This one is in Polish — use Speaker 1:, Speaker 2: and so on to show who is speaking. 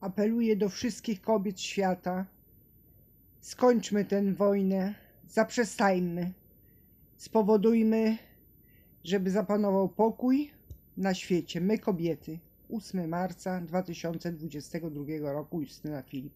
Speaker 1: Apeluję do wszystkich kobiet świata. Skończmy tę wojnę, zaprzestajmy. Spowodujmy, żeby zapanował pokój na świecie. My kobiety. 8 marca 2022 roku, Justyna Filip.